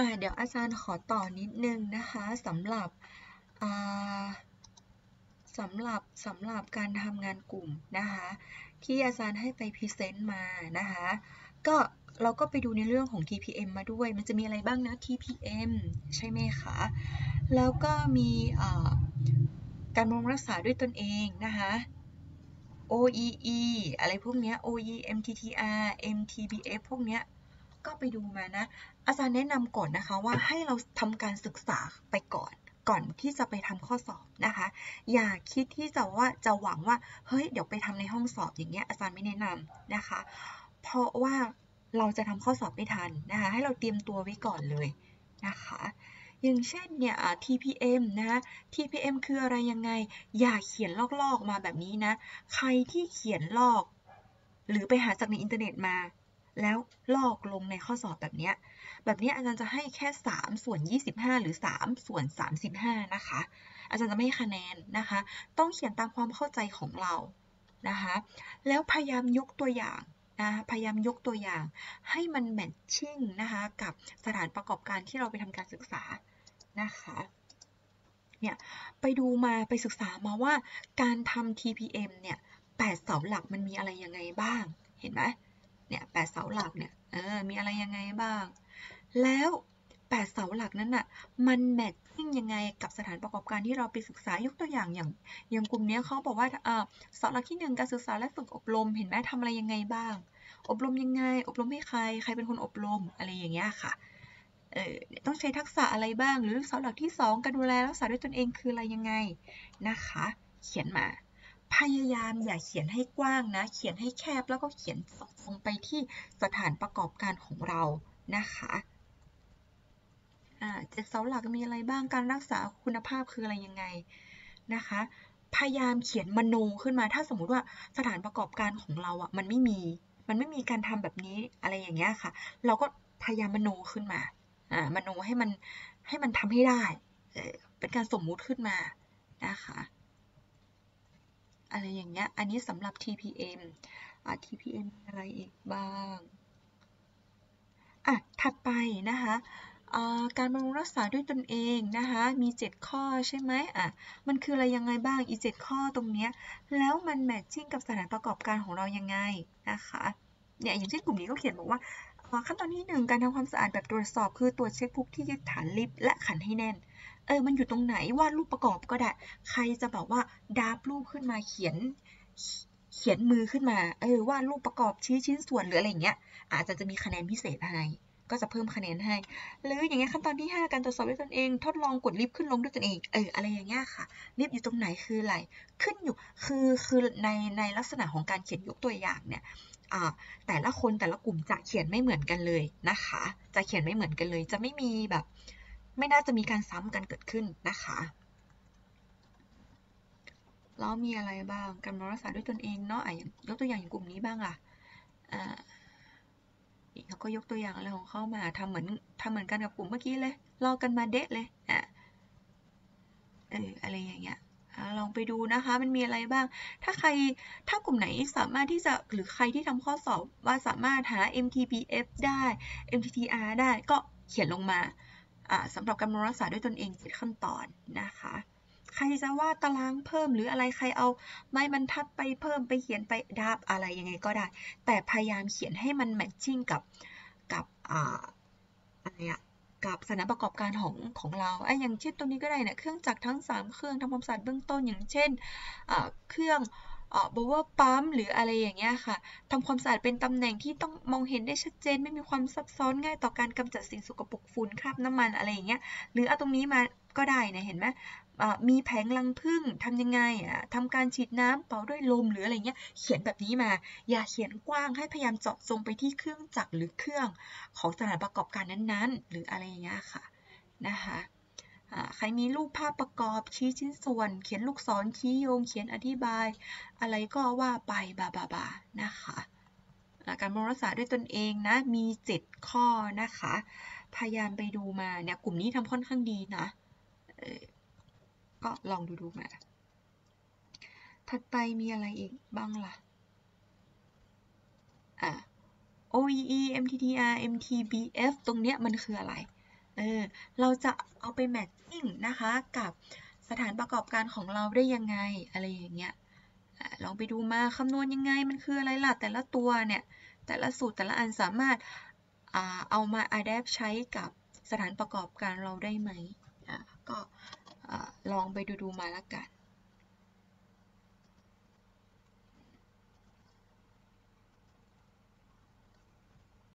อ่าเดี๋ยวอาจารย์ขอต่อนิดนึงนะคะสำหรับอ่าสำหรับสำหรับการทำงานกลุ่มนะคะที่อาจารย์ให้ไปพรีเซนต์มานะคะก็เราก็ไปดูในเรื่องของ TPM มาด้วย มันจะมีอะไรบ้างนะ TPM ใช่ไหมคะ แล้วก็มีการบำรุงรักษาด้วยตนเองนะคะ OEE อะไรพวกเนี้ย OE MTTR MTBF พวกเนี้ยก็ไปดูมานะ อาจารย์แนะนำก่อนนะคะว่าให้เราทำการศึกษาไปก่อน ก่อนที่จะไปทำข้อสอบนะคะ อย่าคิดที่จะว่าจะหวังว่าเฮ้ยเดี๋ยวไปทำในห้องสอบอย่างเงี้ยอาจารย์ไม่แนะนำนะคะ เพราะว่าเราจะทำข้อสอบไม่ทันนะคะ ให้เราเตรียมตัวไว้ก่อนเลยนะคะอย่างเช่นเนี่ย TPM นะ TPM คืออะไรยังไง อย่าเขียนลอกๆมาแบบนี้นะ ใครที่เขียนลอก หรือไปหาจากในอินเทอร์เน็ตมา แล้วลอกลงในข้อสอบแบบนี้ แบบนี้อาจารย์จะให้แค่ 3 ส่วน 25 หรือ 3 ส่วน 35 นะคะ อาจารย์จะไม่ให้คะแนนนะคะ ต้องเขียนตามความเข้าใจของเรานะคะ แล้วพยายามยกตัวอย่างนะพยายามยกตัวอย่างให้มันแมทชิ่งนะคะกับสถานประกอบการที่เราไปทำการศึกษานะคะเนี่ยไปดูมาไปศึกษามาว่าการทำ TPM เนี่ยแปดเสาหลักมันมีอะไรยังไงบ้าง เห็นไหม เนี่ยแปดเสาหลักเนี่ยเออมีอะไรยังไงบ้าง แล้วแปดเสาหลักนั้นน่ะมันแมทชิ่งยังไงกับสถานประกอบการที่เราไปศึกษายกตัวอย่างอย่าง อย่างกลุ่มนี้เขาบอกว่าเออเสาหลักที่หนึ่งการศึกษาและฝึกอบรมเห็นไหมทำอะไรยังไงบ้าง อบรมยังไง อบรมให้ใคร ใครเป็นคนอบรมอะไรอย่างเงี้ยค่ะเออต้องใช้ทักษะอะไรบ้าง หรือเสาหลักที่ 2 การดูแลรักษาด้วยตนเองคืออะไรยังไงนะคะ เขียนมา พยายามอย่าเขียนให้กว้างนะ เขียนให้แคบแล้วก็เขียนสอดตรงไปที่สถานประกอบการของเรานะคะเจ็ดเสาหลักมีอะไรบ้างการรักษาคุณภาพคืออะไรยังไงนะคะ พยายามเขียนมโนขึ้นมา ถ้าสมมุติว่าสถานประกอบการของเราอะมันไม่มี มันไม่มีการทำแบบนี้อะไรอย่างเงี้ยค่ะ เราก็พยายามมโนขึ้นมาอ่ามโนให้มันให้มันทำให้ได้เป็นการสมมุติขึ้นมานะคะ อะไรอย่างเงี้ย อันนี้สำหรับ TPM อ่า TPM อะไรอีกบ้าง อะ ถัดไปนะคะการบำรุงรักษาด้วยตนเองนะคะ มี 7 ข้อใช่ไหมอะ มันคืออะไรยังไงบ้าง อีก7ข้อตรงเนี้ย แล้วมันแมทชิ่งกับสถานประกอบการของเรายังไงนะคะ เนี่ย อย่างเช่นกลุ่มนี้ก็เขียนบอกว่าขั้นตอนที่ 1 การทำความสะอาดแบบตรวจสอบ คือตรวจเช็คพุกที่ยึดฐานลิฟต์และขันให้แน่น เออ มันอยู่ตรงไหนวาดรูปประกอบก็ได้ ใครจะบอกว่าดาบรูปขึ้นมาเขียน เขียนมือขึ้นมา เออ วาดรูปประกอบชี้ชิ้นส่วนหรืออะไรอย่างเงี้ย อาจจะจะมีคะแนนพิเศษให้ ก็จะเพิ่มคะแนนให้ หรืออย่างเงี้ยขั้นตอนที่ 5 การตรวจสอบด้วยตนเอง ทดลองกดลิฟต์ขึ้นลงด้วยตนเอง เออ อะไรอย่างเงี้ยค่ะ ลิฟต์อยู่ตรงไหนคืออะไร ขึ้นอยู่ คือ คือใน ในลักษณะของการเขียนยกตัวอย่างเนี่ยแต่ละคนแต่ละกลุ่มจะเขียนไม่เหมือนกันเลยนะคะ จะเขียนไม่เหมือนกันเลย จะไม่มีแบบ ไม่น่าจะมีการซ้ำกันเกิดขึ้นนะคะแล้วมีอะไรบ้าง การรักษาด้วยตนเองเนาะอย่างยกตัวอย่างอย่างกลุ่มนี้บ้างอะเขาก็ยกตัวอย่างอะไรของเขามาทำเหมือนทำเหมือนกันกับกลุ่มเมื่อกี้เลยรอกันมาเดะเลยอะเอออะไรอย่างเงี้ยลองไปดูนะคะ มันมีอะไรบ้าง ถ้าใครถ้ากลุ่มไหนสามารถที่จะหรือใครที่ทำข้อสอบว่าสามารถหา MTBF ได้ MTTR ได้ก็เขียนลงมา สำหรับการรักษาด้วยตนเองเจ็ดขั้นตอนนะคะ ใครจะว่าตารางเพิ่มหรืออะไรใครเอาไม้บรรทัดไปเพิ่มไปเขียนไปดาบอะไรยังไงก็ได้ แต่พยายามเขียนให้มันแมทชิ่งกับกับอะไรอะกับสถานประกอบการของของเราไอ้อย่างเช่นตัวนี้ก็ได้เนี่ยเครื่องจักรทั้ง 3 เครื่องทำความสะอาดเบื้องต้นอย่างเช่นเครื่อง บเวอร์ปั๊มหรืออะไรอย่างเงี้ยค่ะทำความสะอาดเป็นตำแหน่งที่ต้องมองเห็นได้ชัดเจน ไม่มีความซับซ้อนง่ายต่อการกำจัดสิ่งสกปรกฝุ่นคราบน้ำมันอะไรอย่างเงี้ยหรือเอาตรงนี้มาก็ได้นะเห็นไหมมีแผงรังผึ้งทำยังไงทำการฉีดน้ำเป่าด้วยลมหรืออะไรเงี้ย เขียนแบบนี้มา อย่าเขียนกว้างให้พยายามเจาะจงไปที่เครื่องจักรหรือเครื่องของสถานประกอบการนั้นๆ หรืออะไรอย่างเงี้ยค่ะนะคะ ใครมีรูปภาพประกอบชี้ชิ้นส่วน เขียนลูกศรชี้โยง เขียนอธิบาย อะไรก็ว่าไปบาบาบานะคะการบำรุงรักษาด้วยตนเองนะ มี 7 ข้อนะคะ พยายามไปดูมาเนี่ยกลุ่มนี้ทำค่อนข้างดีนะก็ลองดูดูมา ถัดไปมีอะไรอีกบ้างล่ะ อะ OEE MTTR MTBF ตรงเนี้ยมันคืออะไร เออเราจะเอาไปแมทชิ่งนะคะกับสถานประกอบการของเราได้ยังไงอะไรอย่างเงี้ยลองไปดูมาคำนวณยังไงมันคืออะไรล่ะแต่ละตัวเนี่ยแต่ละสูตรแต่ละอันสามารถเอามาอัดแอปใช้กับสถานประกอบการเราได้ไหมก็ลองไปดูดูมาละกัน